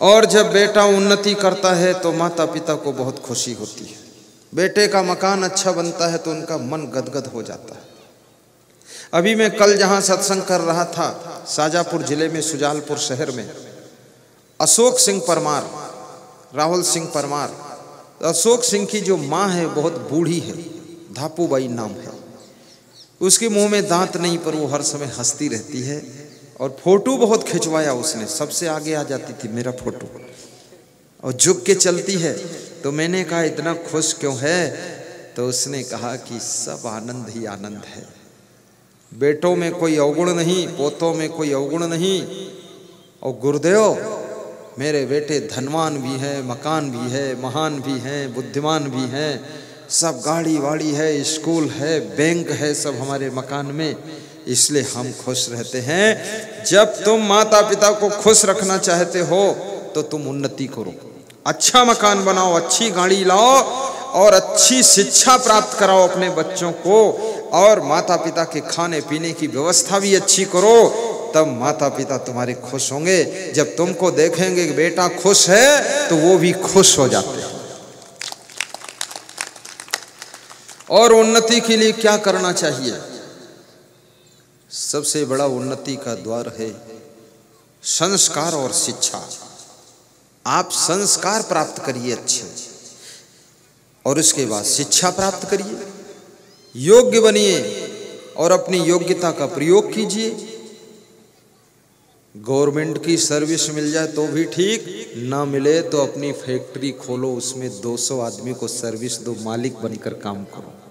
और जब बेटा उन्नति करता है तो माता पिता को बहुत खुशी होती है। बेटे का मकान अच्छा बनता है तो उनका मन गदगद हो जाता है। अभी मैं कल जहाँ सत्संग कर रहा था शाजापुर ज़िले में, सुजालपुर शहर में, अशोक सिंह परमार, राहुल सिंह परमार, अशोक सिंह की जो माँ है, बहुत बूढ़ी है, धापूबाई नाम है। उसके मुँह में दांत नहीं, पर वो हर समय हंसती रहती है। और फ़ोटो बहुत खिंचवाया उसने। सबसे आगे आ जाती थी मेरा फ़ोटो। और झुक के चलती है। तो मैंने कहा, इतना खुश क्यों है? तो उसने कहा कि, सब आनंद ही आनंद है। बेटों में कोई अवगुण नहीं, पोतों में कोई अवगुण नहीं। और गुरुदेव, मेरे बेटे धनवान भी हैं, मकान भी है, महान भी हैं, बुद्धिमान भी हैं। सब गाड़ी वाड़ी है, स्कूल है, बैंक है सब हमारे मकान में। इसलिए हम खुश रहते हैं। जब तुम माता पिता को खुश रखना चाहते हो तो तुम उन्नति करो। अच्छा मकान बनाओ, अच्छी गाड़ी लाओ और अच्छी शिक्षा प्राप्त कराओ अपने बच्चों को और माता पिता के खाने पीने की व्यवस्था भी अच्छी करो, तब माता पिता तुम्हारे खुश होंगे। जब तुमको देखेंगे कि बेटा खुश है तो वो भी खुश हो जाते हैं। और उन्नति के लिए क्या करना चाहिए? सबसे बड़ा उन्नति का द्वार है संस्कार और शिक्षा। आप संस्कार प्राप्त करिए अच्छे। और उसके बाद शिक्षा प्राप्त करिए। योग्य बनिए और अपनी योग्यता का प्रयोग कीजिए। गवर्नमेंट की सर्विस मिल जाए तो भी ठीक, ना मिले तो अपनी फैक्ट्री खोलो, उसमें 200 आदमी को सर्विस दो मालिक बनकर काम करो।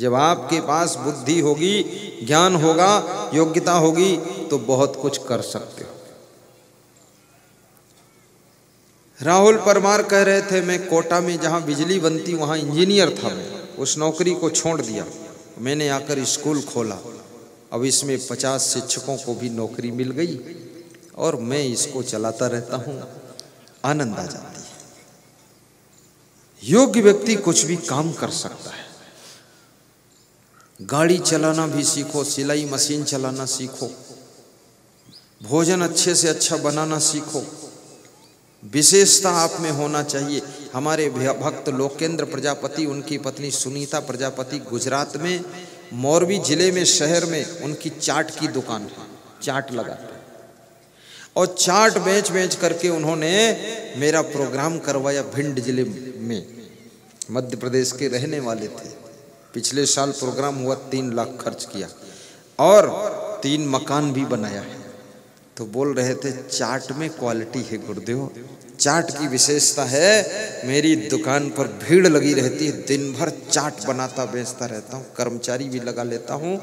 जब आपके पास बुद्धि होगी, ज्ञान होगा, योग्यता होगी तो बहुत कुछ कर सकते हो। राहुल परमार कह रहे थे, मैं कोटा में जहाँ बिजली बनती, वहाँ इंजीनियर था मैं। उस नौकरी को छोड़ दिया। मैंने आकर स्कूल खोला। अब इसमें पचास शिक्षकों को भी नौकरी मिल गई और मैं इसको चलाता रहता हूँ। आनंद आ जाती है। योग्य व्यक्ति कुछ भी काम कर सकता है। गाड़ी चलाना भी सीखो, सिलाई मशीन चलाना सीखो। भोजन अच्छे से अच्छा बनाना सीखो। विशेषता आप में होना चाहिए। हमारे भक्त लोकेंद्र प्रजापति, उनकी पत्नी सुनीता प्रजापति गुजरात में मोरबी ज़िले में, शहर में उनकी चाट की दुकान चाट लगाते और चाट बेच बेच करके उन्होंने मेरा प्रोग्राम करवाया भिंड ज़िले में। मध्य प्रदेश के रहने वाले थे। पिछले साल प्रोग्राम हुआ, तीन लाख खर्च किया। और तीन मकान भी बनाया है। तो बोल रहे थे, चाट में क्वालिटी है गुरुदेव। चाट की विशेषता है, मेरी दुकान पर भीड़ लगी रहती है। दिन भर चाट बनाता, बेचता रहता हूँ। कर्मचारी भी लगा लेता हूँ।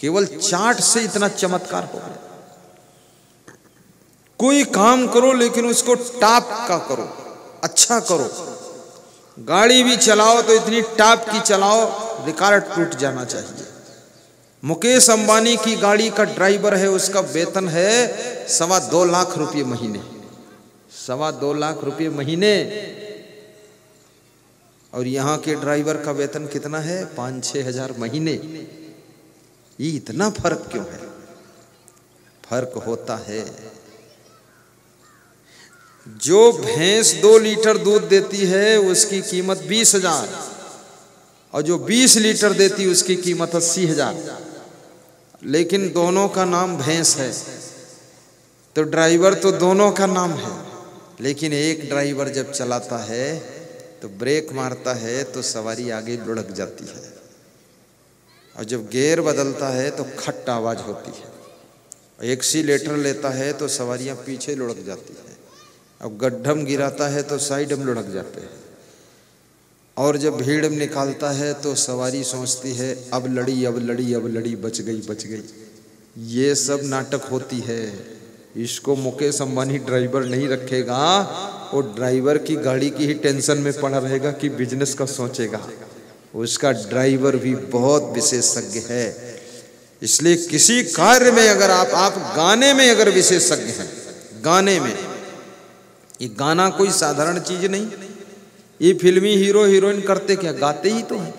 केवल चाट से इतना चमत्कार हो गया। कोई काम करो, लेकिन उसको टाप का करो। अच्छा करो। गाड़ी भी चलाओ तो इतनी टाप की चलाओ। रिकॉर्ड टूट जाना चाहिए। मुकेश अंबानी की गाड़ी का ड्राइवर है, उसका वेतन है सवा दो लाख रुपये महीने। सवा दो लाख रुपये महीने। और यहाँ के ड्राइवर का वेतन कितना है? पाँच छः हज़ार महीने। ये इतना फ़र्क क्यों है? फ़र्क होता है। जो भैंस दो लीटर दूध देती है, उसकी कीमत बीस हज़ार। और जो बीस लीटर देती उसकी कीमत अस्सी हज़ार। लेकिन दोनों का नाम भैंस है। तो ड्राइवर तो दोनों का नाम है। लेकिन एक ड्राइवर जब चलाता है तो ब्रेक मारता है तो सवारी आगे लुढ़क जाती है। और जब गेयर बदलता है तो खट आवाज़ होती है। एक्सीलेटर लेता है तो सवारियाँ पीछे लुढ़क जाती है। अब गड्ढम गिराता है तो साइड में लुढ़क जाते हैं। और जब भीड़ निकालता है तो सवारी सोचती है, अब लड़ी अब लड़ी अब लड़ी, बच गई बच गई। ये सब नाटक होती है। इसको मुकेश अंबानी ड्राइवर नहीं रखेगा। वो ड्राइवर की गाड़ी की ही टेंशन में पड़ा रहेगा कि बिज़नेस का सोचेगा। उसका ड्राइवर भी बहुत विशेषज्ञ है। इसलिए किसी कार्य में अगर आप आप गाने में अगर विशेषज्ञ हैं, गाने में, ये गाना कोई साधारण चीज़ नहीं। ये फिल्मी हीरो हीरोइन करते क्या? गाते ही तो है।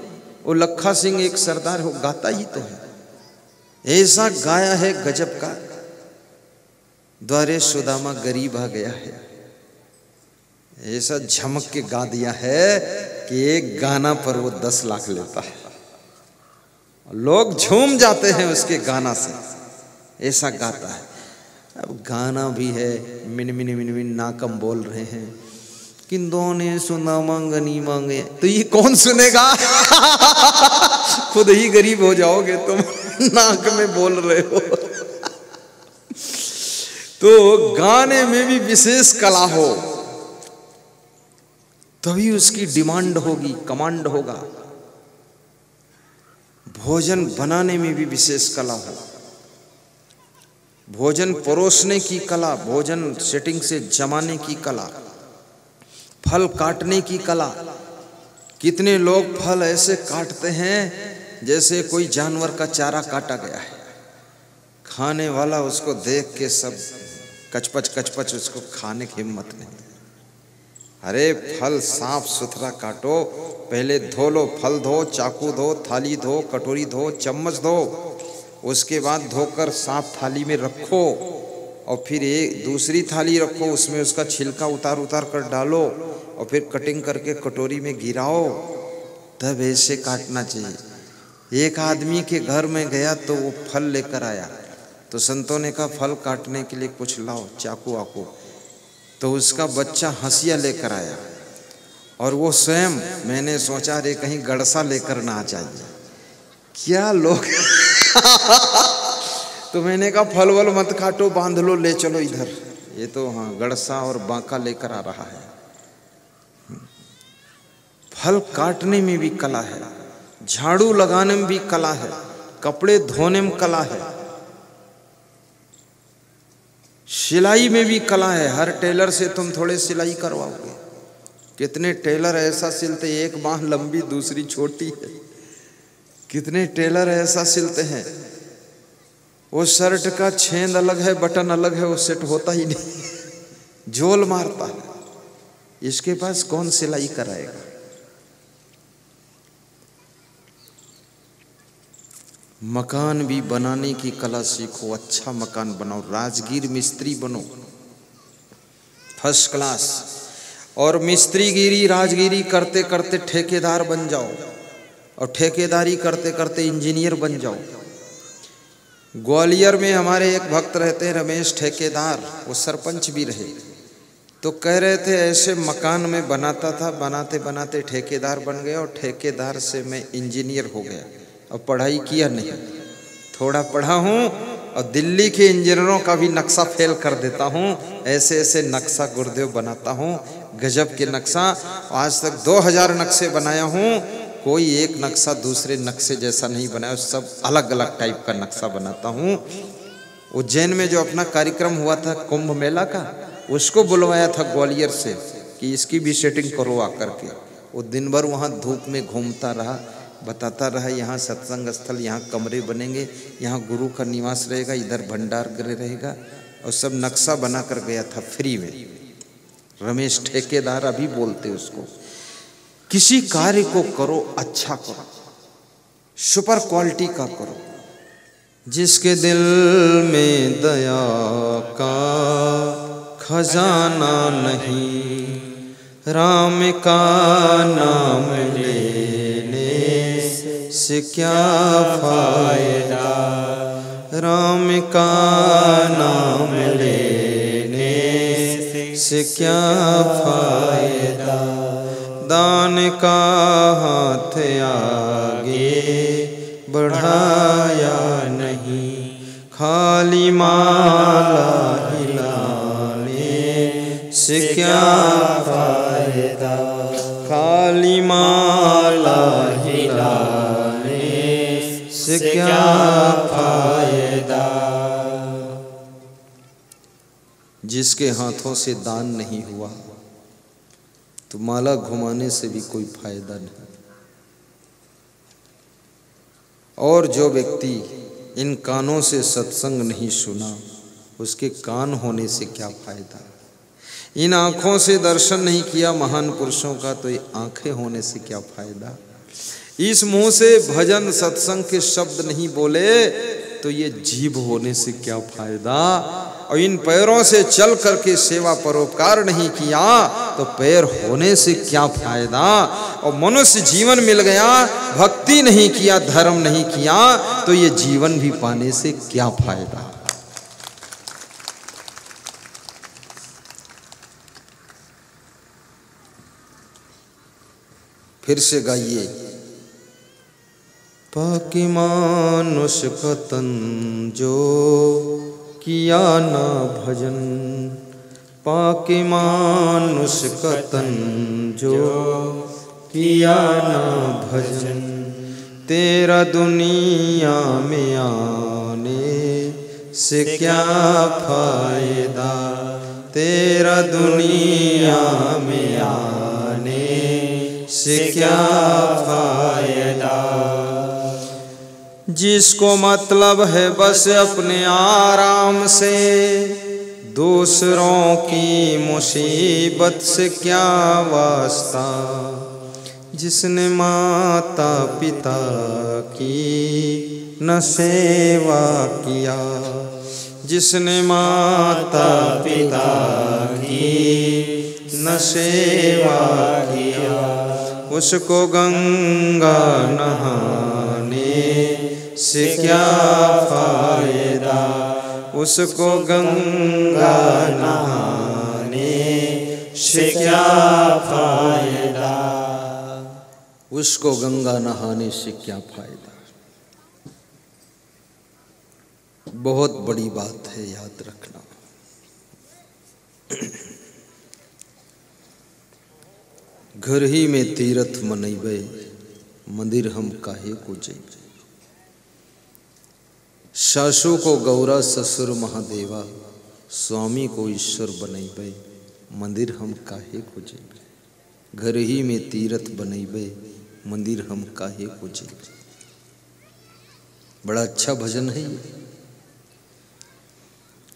वो लखा सिंह एक सरदार हो, गाता ही तो है। ऐसा गाया है गजब का, द्वारे सुदामा गरीब आ गया है। ऐसा झमक के गा दिया है कि एक गाना पर वो दस लाख लेता है। लोग झूम जाते हैं उसके गाना से। ऐसा गाता है। अब गाना भी है, मिन मिन मिन मिन नाकम बोल रहे हैं। किंदों ने सुना मांगनी मांगे। तो ये कौन सुनेगा? खुद ही गरीब हो जाओगे तुम। नाक में बोल रहे हो। तो गाने में भी विशेष कला हो, तभी उसकी डिमांड होगी, कमांड होगा। भोजन बनाने में भी विशेष कला हो। भोजन परोसने की कला, भोजन सेटिंग से जमाने की कला। फल काटने की कला। कितने लोग फल ऐसे काटते हैं, जैसे कोई जानवर का चारा काटा गया है। खाने वाला उसको देख के सब कचपच कचपच उसको खाने की हिम्मत नहीं। अरे, फल साफ़ सुथरा काटो, पहले धो लो, फल धो, चाकू धो, थाली धो, कटोरी धो, चम्मच धो, उसके बाद धोकर साफ़ थाली में रखो। और फिर एक दूसरी थाली रखो, उसमें उसका छिलका उतार उतार कर डालो और फिर कटिंग करके कटोरी में गिराओ। तब ऐसे काटना चाहिए। एक आदमी के घर में गया तो वो फल लेकर आया। तो संतों ने कहा, फल काटने के लिए कुछ लाओ, चाकू आकू। तो उसका बच्चा हंसिया लेकर आया। और वो स्वयं, मैंने सोचा रे कहीं गड़सा लेकर ना आ जाइए। क्या लोग तो मैंने कहा फल वल मत काटो बाँध लो ले चलो इधर. ये तो हाँ गड़सा और बांका लेकर आ रहा है। फल काटने में भी कला है, झाड़ू लगाने में भी कला है, कपड़े धोने में कला है, सिलाई में भी कला है। हर टेलर से तुम थोड़े सिलाई करवाओगे। कितने टेलर ऐसा सिलते एक बाह लंबी, दूसरी छोटी है। कितने टेलर ऐसा सिलते हैं वो शर्ट का छेद अलग है, बटन अलग है, वो सेट होता ही नहीं। झोल मारता है। इसके पास कौन सिलाई कराएगा? मकान भी बनाने की कला सीखो अच्छा मकान बनाओ, राजगीर मिस्त्री बनो। फ़र्स्ट क्लास और मिस्त्रीगिरी, राजगिरी करते करते ठेकेदार बन जाओ। और ठेकेदारी करते करते इंजीनियर बन जाओ। ग्वालियर में हमारे एक भक्त रहते हैं, रमेश ठेकेदार, वो सरपंच भी रहे। तो कह रहे थे, ऐसे मकान में बनाता था, बनाते बनाते ठेकेदार बन गया और ठेकेदार से मैं इंजीनियर हो गया। और पढ़ाई किया नहीं। थोड़ा पढ़ा हूँ और दिल्ली के इंजीनियरों का भी नक्शा फेल कर देता हूँ। ऐसे ऐसे नक्शा गुरुदेव बनाता हूँ, गजब के नक्शा। आज तक दो हज़ार नक्शे बनाया हूँ। कोई एक नक्शा दूसरे नक्शे जैसा नहीं बनाया सब अलग अलग टाइप का नक्शा बनाता हूँ। उज्जैन में जो अपना कार्यक्रम हुआ था कुंभ मेला का, उसको बुलवाया था ग्वालियर से कि इसकी भी सेटिंग करो आकर के। वो दिन भर वहाँ धूप में घूमता रहा, बताता रहा, यहाँ सत्संग स्थल, यहाँ कमरे बनेंगे, यहाँ गुरु का निवास रहेगा, इधर भंडार गृह रहेगा, और सब नक्शा बना कर गया था फ्री में। रमेश ठेकेदार अभी बोलते उसको किसी कार्य को करो अच्छा करो। सुपर क्वालिटी का करो। जिसके दिल में दया का खजाना नहीं, राम का नाम लेने से क्या फ़ायदा? राम का नाम लेने से क्या फ़ायदा? दान का हाथ आगे बढ़ाया नहीं। खाली माला हिलाने से क्या फ़ायदा? खाली माला हिलाने से क्या फ़ायदा? जिसके हाथों से दान नहीं हुआ तो माला घुमाने से भी कोई फ़ायदा नहीं। और जो व्यक्ति इन कानों से सत्संग नहीं सुना, उसके कान होने से क्या फ़ायदा? इन आँखों से दर्शन नहीं किया महान पुरुषों का तो ये आँखें होने से क्या फ़ायदा? इस मुँह से भजन सत्संग के शब्द नहीं बोले तो ये जीव होने से क्या फ़ायदा? और इन पैरों से चल करके सेवा परोपकार नहीं किया तो पैर होने से क्या फ़ायदा? और मनुष्य जीवन मिल गया, भक्ति नहीं किया, धर्म नहीं किया तो ये जीवन भी पाने से क्या फ़ायदा? फिर से गाइए, पाकि मानुष कतन जो किया ना भजन, पाकि मानुष कतन जो किया ना भजन। तेरा दुनिया में आने से क्या फ़ायदा? तेरा दुनिया में आने से क्या फ़ायदा? जिसको मतलब है बस अपने आराम से। दूसरों की मुसीबत से क्या वास्ता? जिसने माता पिता की न सेवा किया। जिसने माता पिता की न सेवा किया। उसको गंगा नहाने से क्या फ़ायदा? उसको गंगा नहाने से क्या फ़ायदा? उसको गंगा नहाने से क्या फ़ायदा? बहुत बड़ी बात है याद रखना। घर ही में तीर्थ मनैबे मंदिर हम काहे को जैबे? सासू को गौरा ससुर महादेवा, स्वामी को ईश्वर बनैबे मंदिर हम काहे को जेबे घर ही में तीरथ बनैबे मंदिर हम काहे को जेबे बड़ा अच्छा भजन है ये।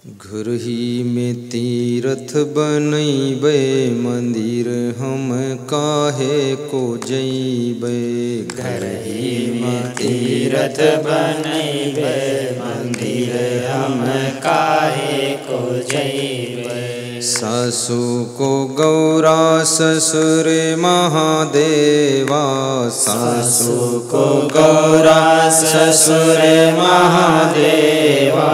घर ही में तीर्थ बनैबे मंदिर हम काहे को जैबे घर ही में तीर्थ बनैबे मंदिर हम काहे को जैबे सासू को गौरा ससुर महादेवा सासू को गौरा ससुर महादेवा।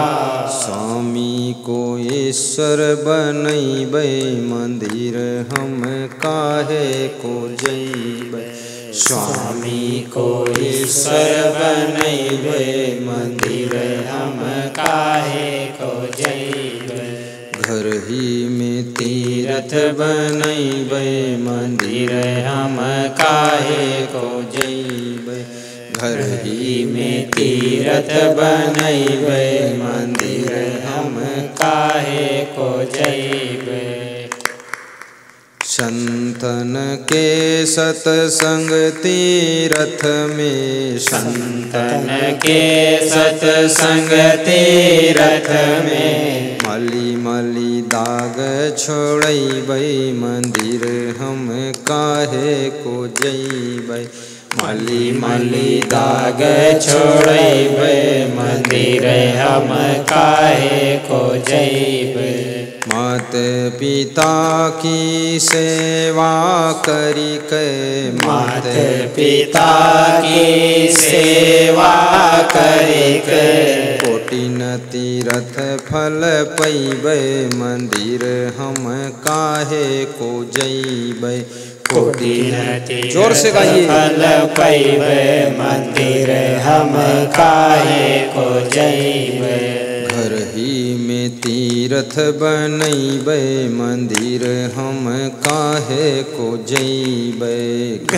ईश्वर बनैबे मंदिर, हम काहे को जैबे स्वामी को ईश्वर बनैबे मंदिर, हम काहे को जैबे घर ही में तीर्थ बनैबे मंदिर, हम काहे को जैबे घर ही में तीर्थ बनैबे मंदिर, हम काहे को जैबे? संतन के सतसंग तीरथ में संतन के सतसंग तीरथ में मली मली दाग छोड़बै मंदिर हम काहे को जैबै? मली मली दाग छोड़ैबे मंदिर हम को जैबे। मात पिता की सेवा करी के मात। पिता की सेवा करिक कोटिन तीरथ फल पैब मंदिर हम काहे को जैबै कोटिन ज़ोर से गाइए। फल पैबे मंदिर हम काहे को जैबे में तीर्थ बनैबै मंदिर हम काहे को जैबै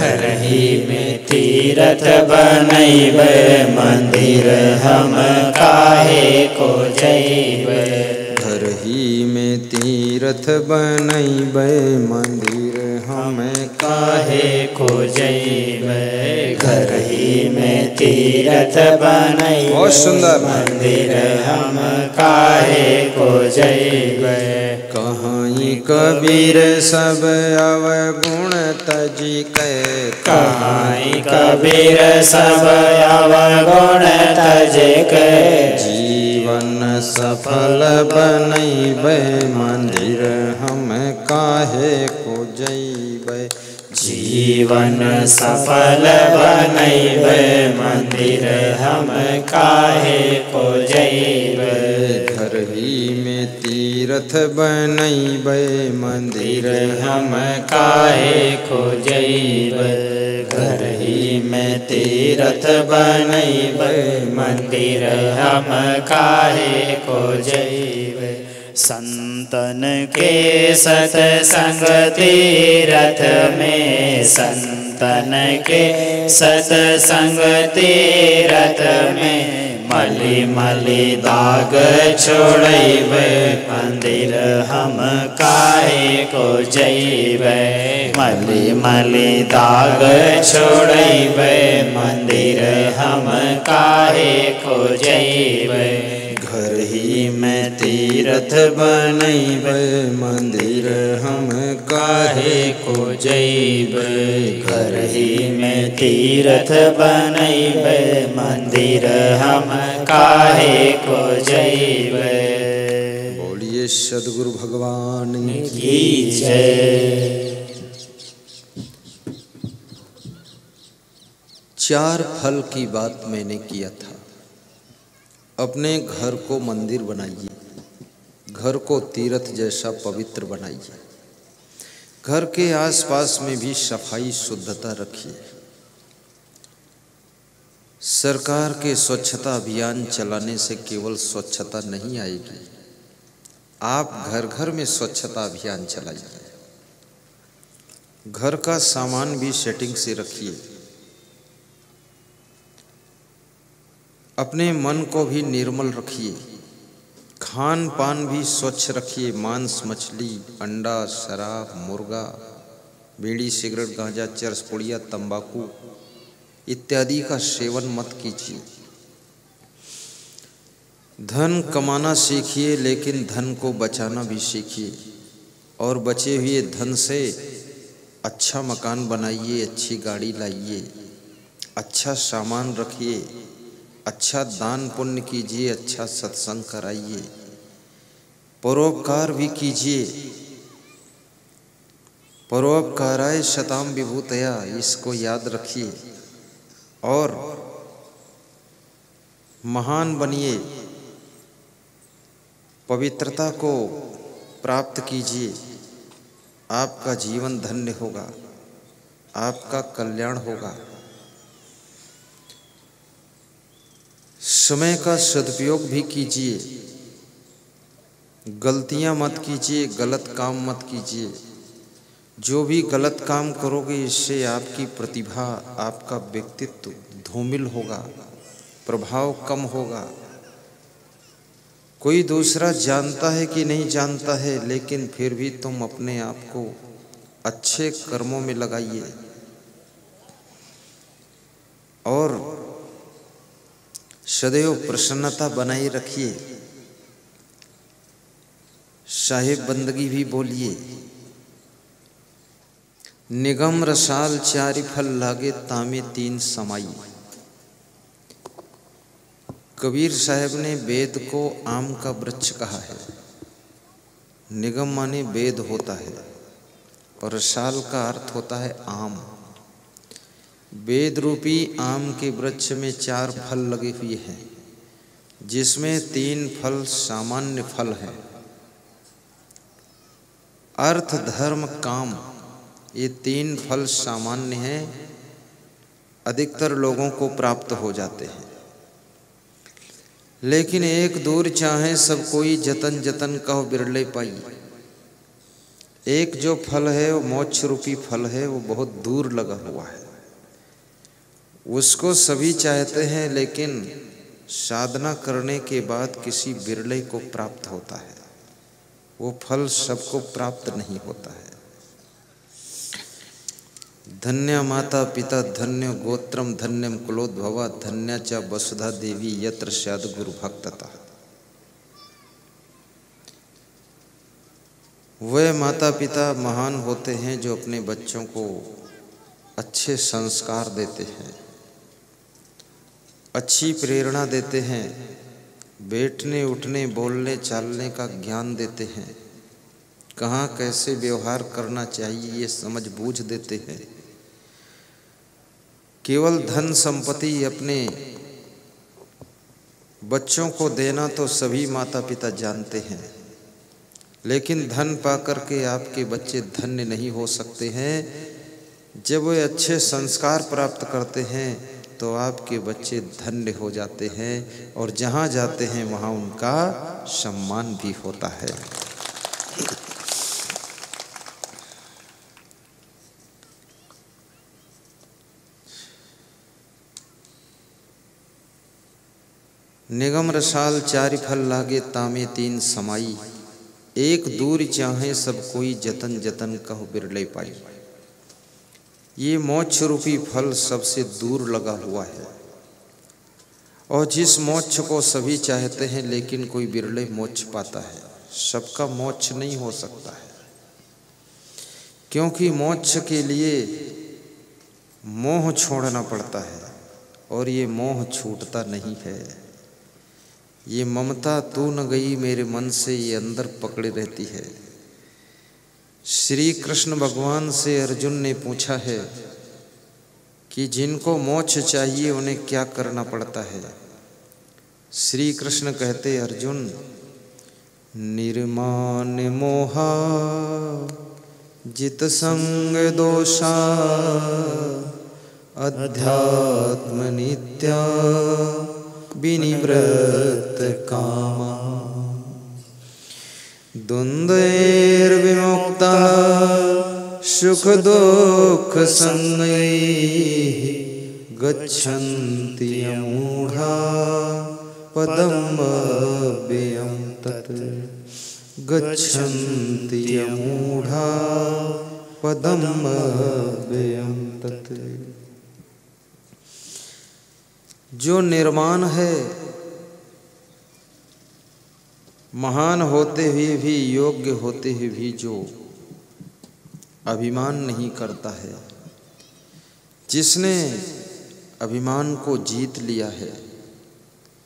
घर ही में तीर्थ बनैबे मंदिर हम काहे को जैबे घर ही में तीर्थ बनैबै मंदिर हम काहे को जैबे घर ही में तीरथ बनैबे बहुत सुंदर। मंदिर हम काहे को जैबे कहाँ कबीर सब अवगुण तजी कै? कहाई कबीर सब अवगुण तज के? जीवन सफल बनैबै मंदिर हम काहे को जीवन सफल बनैबै मंदिर हम काहे को जैबै घर में तीर्थ बनैबै मंदिर हम काहे को जैबै घर में तीर्थ बनैबै मंदिर हम काहे को जैबै संतन के सतसंग तीरथ में संतन के सतसंग तीरथ में मली मली दाग छोड़बै मंदिर हम काहे को जैबै मली मली दाग छोड़बै मंदिर हम काहे को जैबै घर ही में तीर्थ बनैबै मंदिर हम काहे को जैबै घर ही में तीर्थ बनैबै मंदिर हम काहे को जैबै बोलिए सदगुरु भगवान की जय। चार फल की बात मैंने किया था। अपने घर को मंदिर बनाइए। घर को तीर्थ जैसा पवित्र बनाइए। घर के आसपास में भी सफ़ाई शुद्धता रखिए। सरकार के स्वच्छता अभियान चलाने से केवल स्वच्छता नहीं आएगी। आप घर घर में स्वच्छता अभियान चलाइए। घर का सामान भी सेटिंग से रखिए। अपने मन को भी निर्मल रखिए। खान पान भी स्वच्छ रखिए। मांस, मछली, अंडा, शराब, मुर्गा, बीड़ी, सिगरेट, गांजा, चरस, पुड़िया, तंबाकू इत्यादि का सेवन मत कीजिए। धन कमाना सीखिए, लेकिन धन को बचाना भी सीखिए। और बचे हुए धन से अच्छा मकान बनाइए, अच्छी गाड़ी लाइए अच्छा सामान रखिए अच्छा दान पुण्य कीजिए अच्छा सत्संग कराइए। परोपकार भी कीजिए। परोपकाराय शताम विभूतया, इसको याद रखिए। और महान बनिए। पवित्रता को प्राप्त कीजिए। आपका जीवन धन्य होगा। आपका कल्याण होगा। समय का सदुपयोग भी कीजिए। गलतियाँ मत कीजिए, गलत काम मत कीजिए। जो भी गलत काम करोगे, इससे आपकी प्रतिभा, आपका व्यक्तित्व धूमिल होगा, प्रभाव कम होगा। कोई दूसरा जानता है कि नहीं जानता है, लेकिन फिर भी तुम अपने आप को अच्छे कर्मों में लगाइए। और सदैव प्रसन्नता बनाए रखिए। साहेब, बंदगी भी बोलिए। निगम रसाल चारि फल लागे तामे तीन समाई। कबीर साहब ने वेद को आम का वृक्ष कहा है। निगम माने वेद होता है, और रसाल का अर्थ होता है आम। वेद रूपी आम के वृक्ष में चार फल लगे हुए हैं, जिसमें तीन फल सामान्य फल हैं। अर्थ, धर्म, काम, ये तीन फल सामान्य हैं, अधिकतर लोगों को प्राप्त हो जाते हैं। लेकिन एक दूर चाहे सब कोई जतन जतन कहो बिरले पाई। एक जो फल है, वो मोक्ष रूपी फल है, वो बहुत दूर लगा हुआ है। उसको सभी चाहते हैं, लेकिन साधना करने के बाद किसी बिरले को प्राप्त होता है। वो फल सबको प्राप्त नहीं होता है। धन्य माता पिता, धन्य गोत्रम, धन्यम कुलोद्भवा, धन्य च वसुधा देवी, यत्र सद गुरु भक्तता। वे माता पिता महान होते हैं जो अपने बच्चों को अच्छे संस्कार देते हैं। अच्छी प्रेरणा देते हैं। बैठने, उठने, बोलने, चालने का ज्ञान देते हैं। कहाँ कैसे व्यवहार करना चाहिए, ये समझ बूझ देते हैं। केवल धन संपत्ति अपने बच्चों को देना तो सभी माता पिता जानते हैं। लेकिन धन पाकर के आपके बच्चे धन्य नहीं हो सकते हैं। जब वे अच्छे संस्कार प्राप्त करते हैं तो आपके बच्चे धन्य हो जाते हैं और जहाँ जाते हैं, वहाँ उनका सम्मान भी होता है। निगम रसाल चारि फल लागे तामे तीन समाई। एक दूर चाहे सब कोई जतन जतन कह बिरले पाई। ये मोक्ष रूपी फल सबसे दूर लगा हुआ है। और जिस मोक्ष को सभी चाहते हैं, लेकिन कोई बिरले मोक्ष पाता है, सबका मोक्ष नहीं हो सकता है। क्योंकि मोक्ष के लिए मोह छोड़ना पड़ता है, और ये मोह छूटता नहीं है। ये ममता तू न गई मेरे मन से, ये अंदर पकड़ी रहती है। श्री कृष्ण भगवान से अर्जुन ने पूछा है कि जिनको मोक्ष चाहिए, उन्हें क्या करना पड़ता है? श्री कृष्ण कहते, अर्जुन, निर्माण मोहा, जित संग दोषा, अध्यात्म नित्या, विनिवृत्त कामा द्वन्द्वैर्विमुक्ता सुखदुःखसङ्गैः गच्छन्ति यमूढा पदं व्ययं तत्। गच्छन्ति यमूढा पदं व्ययं तत्। जो निर्माण है महान होते हुए भी, योग्य होते हुए भी जो अभिमान नहीं करता है। जिसने अभिमान को जीत लिया है,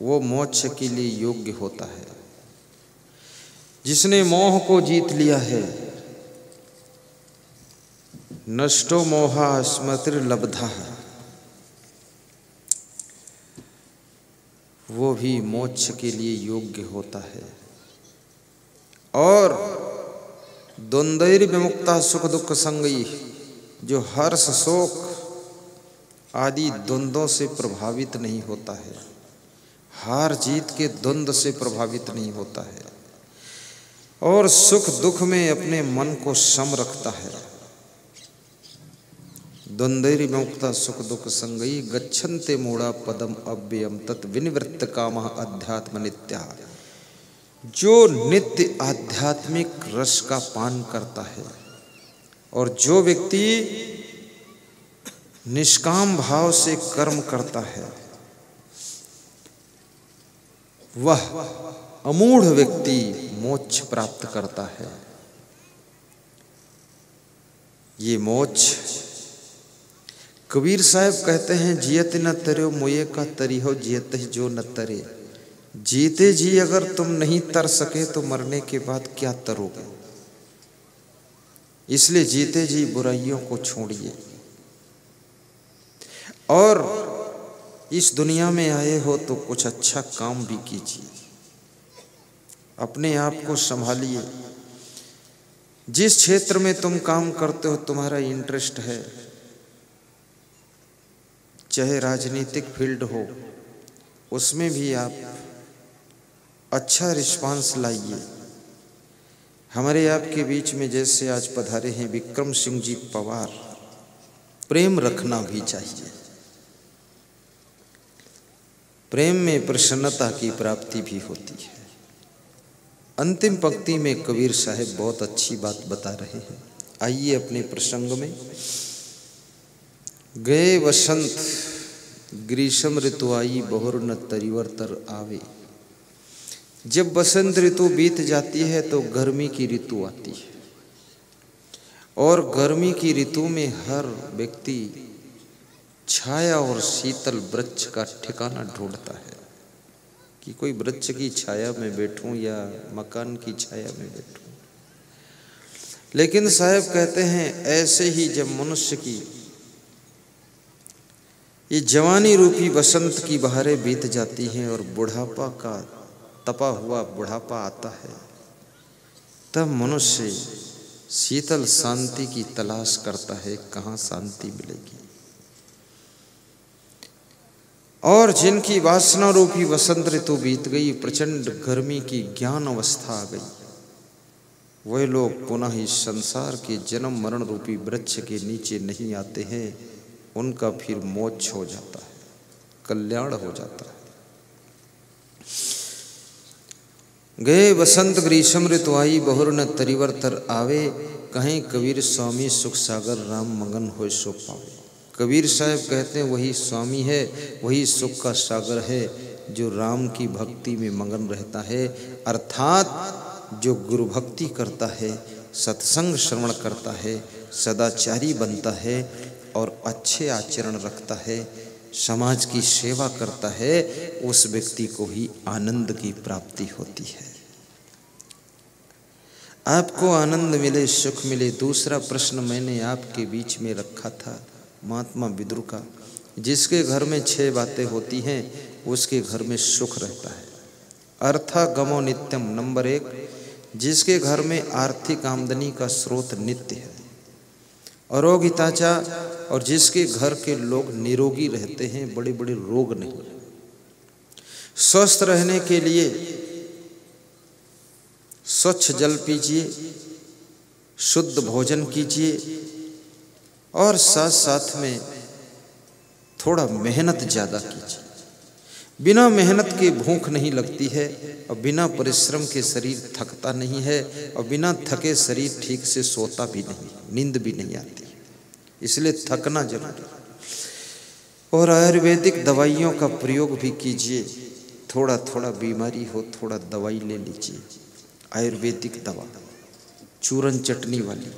वो मोक्ष के लिए योग्य होता है। जिसने मोह को जीत लिया है, नष्टो मोहा स्मृतिर लब्धा है, वो भी मोक्ष के लिए योग्य होता है। और द्वंद्वैर विमुक्ता सुख दुख संगई, जो हर्ष शोक आदि द्वंद्वों से प्रभावित नहीं होता है। हार जीत के द्वंद्व से प्रभावित नहीं होता है। और सुख दुख में अपने मन को सम रखता है। द्वंद्वैर मुक्ता सुख दुख संगई, गच्छन्ते मूढ़ा पदम अव्ययम, तत् विनिवृत्त काम अध्यात्म नित्या जो नित्य आध्यात्मिक रस का पान करता है और जो व्यक्ति निष्काम भाव से कर्म करता है, वह अमूढ़ व्यक्ति मोक्ष प्राप्त करता है। ये मोक्ष कबीर साहब कहते हैं, जियत न तरे मुये का तरी हो, जियत जो न तरे। जीते जी अगर तुम नहीं तर सके तो मरने के बाद क्या तरोगे? इसलिए जीते जी बुराइयों को छोड़िए। और इस दुनिया में आए हो तो कुछ अच्छा काम भी कीजिए। अपने आप को संभालिए। जिस क्षेत्र में तुम काम करते हो, तुम्हारा इंटरेस्ट है, चाहे राजनीतिक फ़ील्ड हो, उसमें भी आप अच्छा रिस्पांस लाइए। हमारे आपके बीच में जैसे आज पधारे हैं विक्रम सिंह जी पवार। प्रेम रखना भी चाहिए। प्रेम में प्रसन्नता की प्राप्ति भी होती है। अंतिम पंक्ति में कबीर साहब बहुत अच्छी बात बता रहे हैं। आइए अपने प्रसंग में। गए वसंत, ग्रीष्म ऋतु आई, बहुर न तरिवर्तर आवे। जब बसंत ऋतु बीत जाती है तो गर्मी की ऋतु आती है। और गर्मी की ऋतु में हर व्यक्ति छाया और शीतल वृक्ष का ठिकाना ढूंढता है कि कोई वृक्ष की छाया में बैठूं या मकान की छाया में बैठूं। लेकिन साहब कहते हैं, ऐसे ही जब मनुष्य की, ये जवानी रूपी बसंत की बहारें बीत जाती हैं और बुढ़ापा का तपा हुआ बुढ़ापा आता है। तब मनुष्य शीतल शांति की तलाश करता है, कहाँ शांति मिलेगी। और जिनकी वासना रूपी वसंत ऋतु बीत गई, प्रचंड गर्मी की ज्ञान अवस्था आ गई। वे लोग पुनः ही संसार के जन्म मरण रूपी वृक्ष के नीचे नहीं आते हैं, उनका फिर मोक्ष हो जाता है, कल्याण हो जाता है। गए बसंत ग्रीष्म ऋतु आई, बहुर न तरिवर्तर आवे। कहें कबीर स्वामी, सुख सागर राम मगन हो सो पावे। कबीर साहब कहते हैं, वही स्वामी है, वही सुख का सागर है, जो राम की भक्ति में मगन रहता है। अर्थात, जो गुरु भक्ति करता है, सत्संग श्रवण करता है, सदाचारी बनता है और अच्छे आचरण रखता है समाज की सेवा करता है, उस व्यक्ति को ही आनंद की प्राप्ति होती है। आपको आनंद मिले, सुख मिले, दूसरा प्रश्न मैंने आपके बीच में रखा था, महात्मा विद्रु का। जिसके घर में छह बातें होती हैं, उसके घर में सुख रहता है। अर्था गमो नित्यम, नंबर एक, जिसके घर में आर्थिक आमदनी का स्रोत नित्य है। अरोगिताचा और जिसके घर के लोग निरोगी रहते हैं बड़े बड़े रोग नहीं स्वस्थ रहने के लिए स्वच्छ जल पीजिए, शुद्ध भोजन कीजिए, और साथ साथ में थोड़ा मेहनत ज़्यादा कीजिए। बिना मेहनत के भूख नहीं लगती है और बिना परिश्रम के शरीर थकता नहीं है और बिना थके शरीर ठीक से सोता भी नहीं, नींद भी नहीं आती। इसलिए थकना ज़रूरी और आयुर्वेदिक दवाइयों का प्रयोग भी कीजिए। थोड़ा थोड़ा बीमारी हो, थोड़ा दवाई ले लीजिए। आयुर्वेदिक दवा, चूरन चटनी वाली।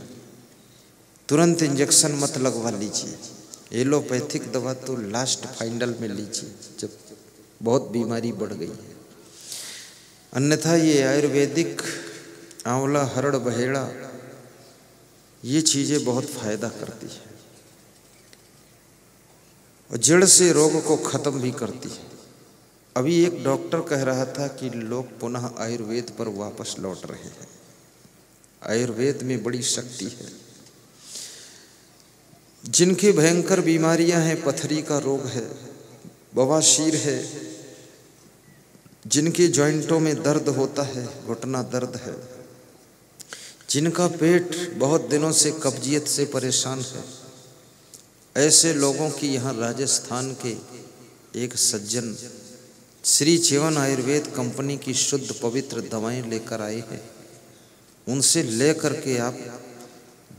तुरंत इंजेक्शन मत लगवा लीजिए। एलोपैथिक दवा तो लास्ट फाइनल में लीजिए, जब बहुत बीमारी बढ़ गई है। अन्यथा ये आयुर्वेदिक आंवला, हरड़, बहेड़ा, ये चीज़ें बहुत फ़ायदा करती है। और जड़ से रोग को ख़त्म भी करती है। अभी एक डॉक्टर कह रहा था कि लोग पुनः आयुर्वेद पर वापस लौट रहे हैं। आयुर्वेद में बड़ी शक्ति है। जिनकी भयंकर बीमारियाँ हैं, पथरी का रोग है बवाशीर है जिनके जॉइंटों में दर्द होता है, घुटना दर्द है। जिनका पेट बहुत दिनों से कब्जियत से परेशान है, ऐसे लोगों की यहाँ राजस्थान के एक सज्जन श्री चेवन आयुर्वेद कंपनी की शुद्ध पवित्र दवाएँ लेकर आए हैं। उनसे लेकर के आप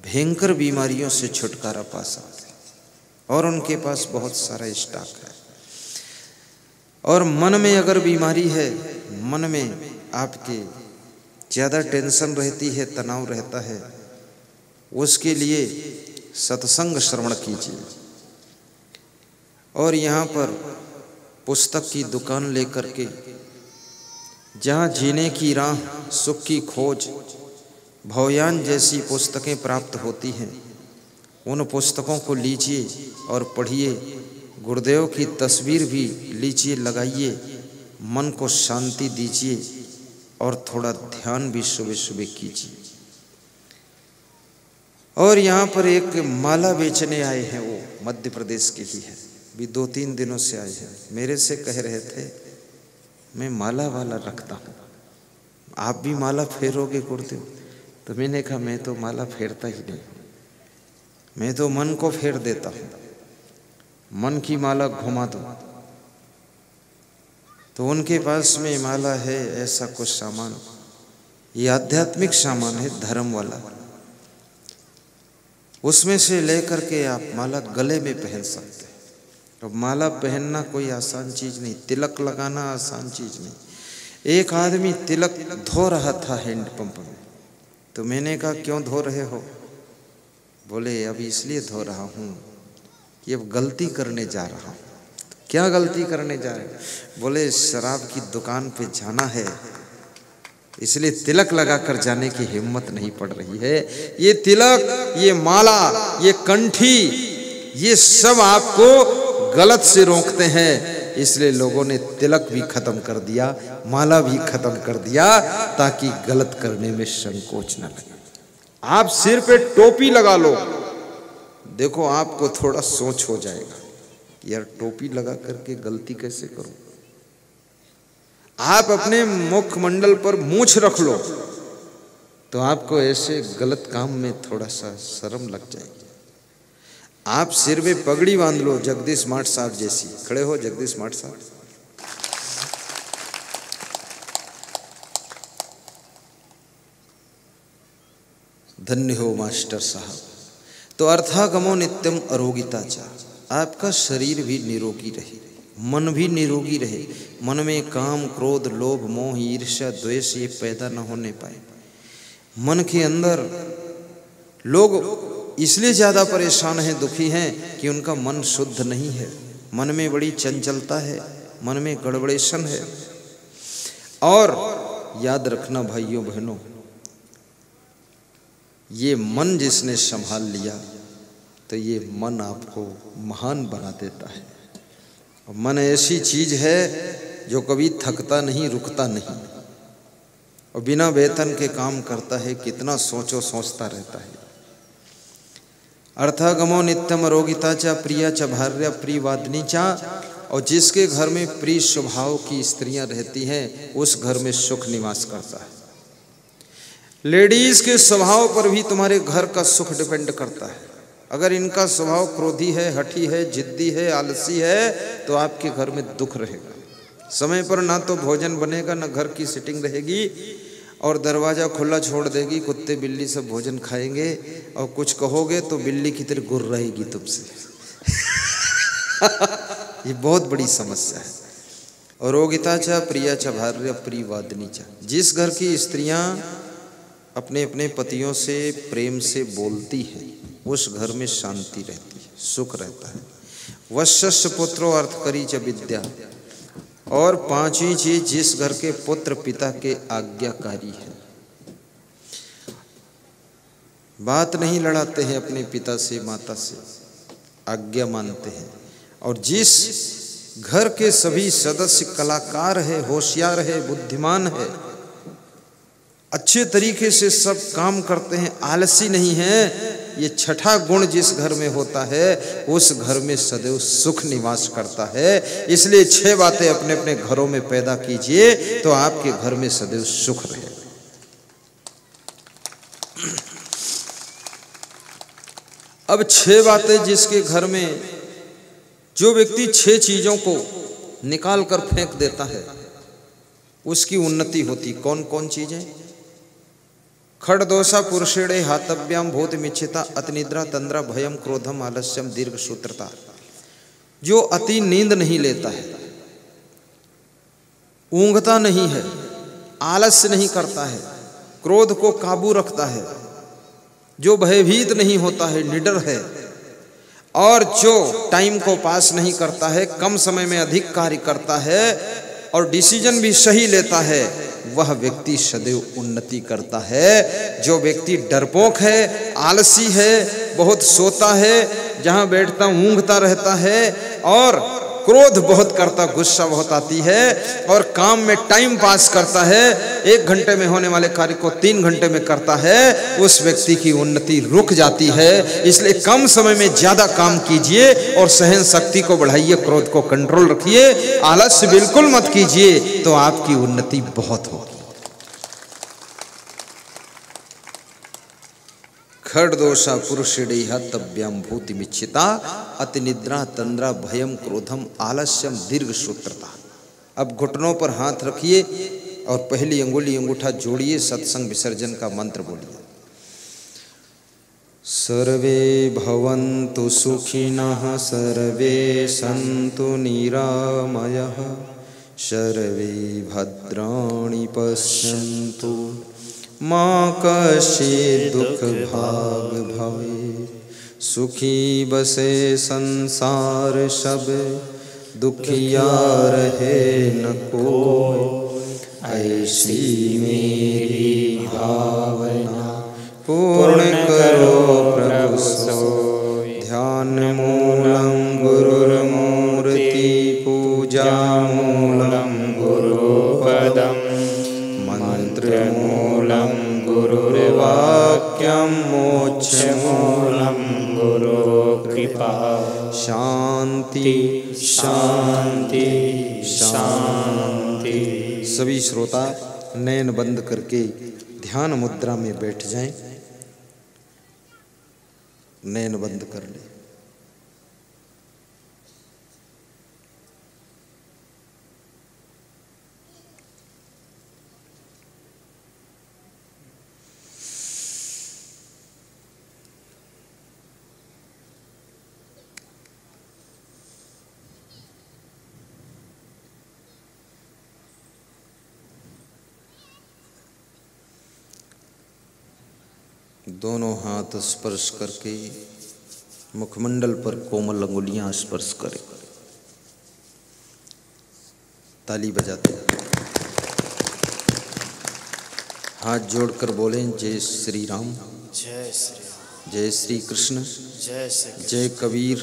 भयंकर बीमारियों से छुटकारा पा सकते हैं और उनके पास बहुत सारा स्टॉक है। और मन में अगर बीमारी है, मन में आपके ज़्यादा टेंशन रहती है, तनाव रहता है, उसके लिए सत्संग श्रवण कीजिए। और यहाँ पर पुस्तक की दुकान लेकर के, जहाँ जीने की राह, सुख की खोज, भवयान जैसी पुस्तकें प्राप्त होती हैं, उन पुस्तकों को लीजिए और पढ़िए। गुरुदेव की तस्वीर भी लीजिए, लगाइए, मन को शांति दीजिए और थोड़ा ध्यान भी सुबह सुबह कीजिए। और यहाँ पर एक माला बेचने आए हैं वो, मध्य प्रदेश के ही है। भी दो तीन दिनों से आए हैं। मेरे से कह रहे थे, मैं माला वाला रखता हूँ। आप भी माला फेरोगे गुरुदेव? तो मैंने कहा, मैं तो माला फेरता ही नहीं मैं तो मन को फेर देता हूँ। मन की माला घुमा दो। तो उनके पास में माला है, ऐसा कुछ सामान। ये आध्यात्मिक सामान है, धर्म वाला। उसमें से लेकर के आप माला गले में पहन सकते हैं। तो माला पहनना कोई आसान चीज़ नहीं, तिलक लगाना आसान चीज़ नहीं। एक आदमी तिलक धो रहा था हैंड पंप में। तो मैंने कहा, क्यों धो रहे हो? बोले अब इसलिए धो रहा हूँ। कि अब गलती करने जा रहा हूँ। क्या गलती करने जा रहे बोले, शराब की दुकान पे जाना है। इसलिए तिलक लगाकर जाने की हिम्मत नहीं पड़ रही है। ये तिलक, ये माला, ये कंठी, ये सब आपको गलत से रोकते हैं। इसलिए लोगों ने तिलक भी खत्म कर दिया, माला भी खत्म कर दिया, ताकि गलत करने में संकोच न लगे। आप सिर पे टोपी लगा लो। देखो, आपको थोड़ा सोच हो जाएगा यार टोपी लगा करके गलती कैसे करूँ? आप अपने मुखमंडल पर मूछ रख लो तो आपको ऐसे गलत काम में थोड़ा सा शर्म लग जाएगी। आप सिर में पगड़ी बाँध लो, जगदीश माठ साहब जैसी। खड़े हो, जगदीश माठ साहब। धन्य हो मास्टर साहब। तो अर्थागमो नित्यम अरोगिता चा। आपका शरीर भी निरोगी रहे, मन भी निरोगी रहे। मन में काम, क्रोध, लोभ, मोह, ईर्ष्या, द्वेष ये पैदा न होने पाए। मन के अंदर लोग इसलिए ज़्यादा परेशान हैं, दुखी हैं कि उनका मन शुद्ध नहीं है। मन में बड़ी चंचलता है, मन में गड़बड़ेशन है। और याद रखना भाइयों, बहनों ये मन जिसने संभाल लिया तो ये मन आपको महान बना देता है। मन ऐसी चीज़ है जो कभी थकता नहीं, रुकता नहीं। और बिना वेतन के काम करता है, कितना सोचो सोचता रहता है। अर्थागमो नित्यम रोगिता चा, प्रिया च, भार्य प्रिय वादनी चा, और जिसके घर में प्रिय स्वभाव की स्त्रियाँ रहती हैं, उस घर में सुख निवास करता है। लेडीज़ के स्वभाव पर भी तुम्हारे घर का सुख डिपेंड करता है। अगर इनका स्वभाव क्रोधी है, हठी है, जिद्दी है, आलसी है तो आपके घर में दुख रहेगा। समय पर ना तो भोजन बनेगा, ना घर की सिटिंग रहेगी और दरवाज़ा खुला छोड़ देगी, कुत्ते बिल्ली सब भोजन खाएँगे और कुछ कहोगे तो बिल्ली की तरह रहेगी तुमसे। ये बहुत बड़ी समस्या है। और रोगिता चा, प्रिया चा, भार्य प्रिय वादनी चा। जिस घर की स्त्रियाँ अपने अपने पतियों से प्रेम से बोलती है। उस घर में शांति रहती है, सुख रहता है। वश्य पुत्रो अर्थ करी च विद्या। और पांचवी चीज़ जिस घर के पुत्र पिता के आज्ञाकारी है। बात नहीं लड़ाते हैं अपने पिता से, माता से। आज्ञा मानते हैं। और जिस घर के सभी सदस्य कलाकार है, होशियार है, बुद्धिमान है अच्छे तरीके से सब काम करते हैं, आलसी नहीं है। ये छठा गुण जिस घर में होता है, उस घर में सदैव सुख निवास करता है। इसलिए छह बातें अपने अपने घरों में पैदा कीजिए तो आपके घर में सदैव सुख रहे। अब छह बातें जिसके घर में जो व्यक्ति छह चीज़ों को निकाल कर फेंक देता है, उसकी उन्नति होती कौन कौन चीज़ें? खड़दोषा पुरुषेणे हातव्याम भूत मिच्छिता अतिनिद्रा, तंद्रा भयम क्रोधम आलस्यम दीर्घ सूत्रता जो अति नींद नहीं लेता है, ऊंघता नहीं है, आलस्य नहीं करता है, क्रोध को काबू रखता है, जो भयभीत नहीं होता है, निडर है, और जो टाइम को पास नहीं करता है, कम समय में अधिक कार्य करता है, और डिसीज़न भी सही लेता है वह व्यक्ति सदैव उन्नति करता है। जो व्यक्ति डरपोक है, आलसी है, बहुत सोता है, जहाँ बैठता ऊँघता रहता है, और क्रोध बहुत करता, गुस्सा बहुत आती है और काम में टाइम पास करता है। एक घंटे में होने वाले कार्य को तीन घंटे में करता है। उस व्यक्ति की उन्नति रुक जाती है। इसलिए कम समय में ज़्यादा काम कीजिए और सहन शक्ति को बढ़ाइए, क्रोध को कंट्रोल रखिए। आलस्य बिल्कुल मत कीजिए तो आपकी उन्नति बहुत होगी। खड़दोषा पुरुषिडेह तव्यम भूति मिच्छिता अति निद्रा तंद्रा भयम क्रोधम आलस्यम दीर्घ सूत्रता अब घुटनों पर हाथ रखिए और पहली अंगुली अंगूठा जोड़िए, सत्संग विसर्जन का मंत्र बोलिए। सर्वे भवन्तु सुखिनः, सर्वे सन्तु निरामयः, सर्वे भद्राणि पश्यन्तु। माँ कशी दुख भाग भवे, सुखी बसे संसार सब दुखिया रहे न को ऐसी मेरी भावना पूर्ण करो प्रभु सो, ध्यान मूलम शांति शांति शांति। सभी श्रोता नयन बंद करके ध्यान मुद्रा में बैठ जाएँ। नयन बंद कर ले। दोनों हाथ स्पर्श करके मुखमंडल पर कोमल अंगुलियाँ स्पर्श करें। ताली बजाते हैं। हाथ जोड़कर बोलें जय श्री राम जय श्री जय श्री कृष्ण जय जय कबीर।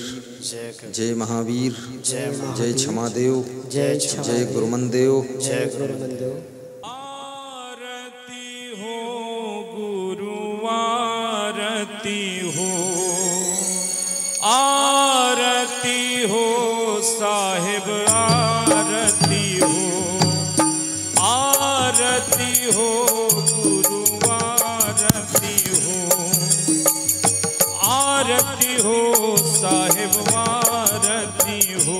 जय महावीर। जय क्षमादेव। जय क्षमा जय गुरुमनदेव जय गुरुदेव आरती आरती हो।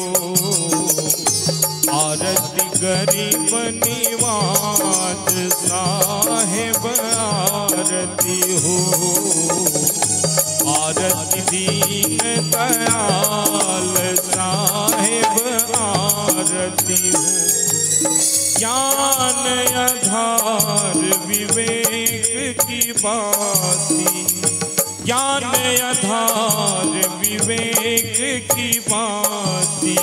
आरती गरीब निवाज साहेब आरती हो। आरती दीन दयाल साहेब आरती हो। ज्ञान आधार विवेक की बाती ज्ञान आधार विवेक की बाती।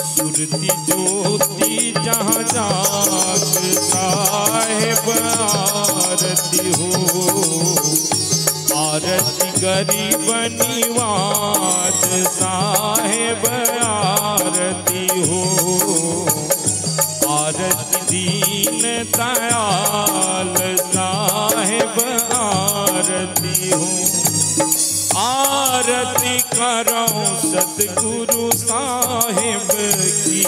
सुरती ज्योति जहाँ साहेब आरती हो। आरती गरीब निवाज सतगुरु साहेब की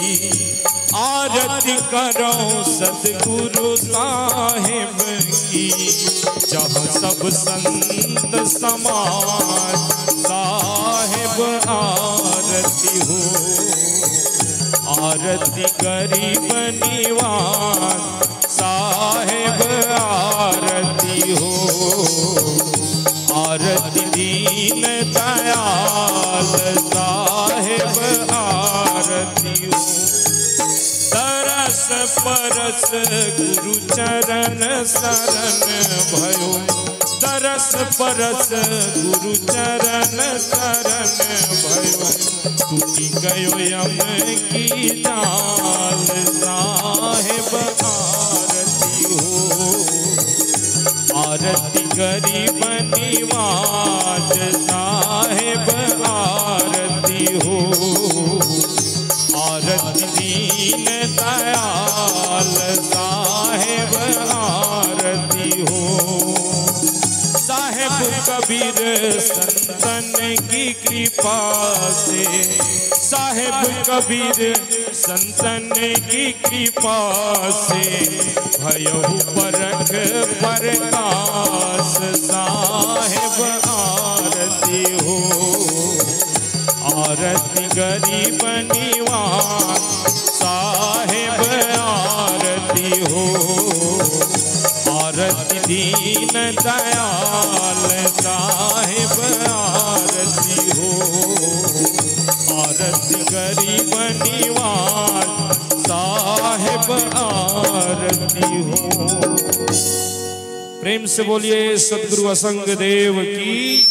आरती करो सतगुरु साहेब की। जहाँ सब संत समाज साहेब आरती हो, आरती गरीब निवान साहेब आरती हो। आरती दीन दयाल साहेब परस गुरु चरण शरण भयो। तरस परस गुरु चरण शरण भयो। टूटी गयो यम की जाल साहेब आरती हो। आरती गरीब निवाज साहेब संतन की कृपा से। साहेब कबीर संतन की कृपा से। भयहु परख प्रकाश, साहेब आरती हो। आरती गरीब निवान साहेब आरती हो। दीन दयाल साहेब, आरती हो। आरती गरीब निवान साहेब, आरती हो। प्रेम से बोलिए, सदगुरु असंग देव की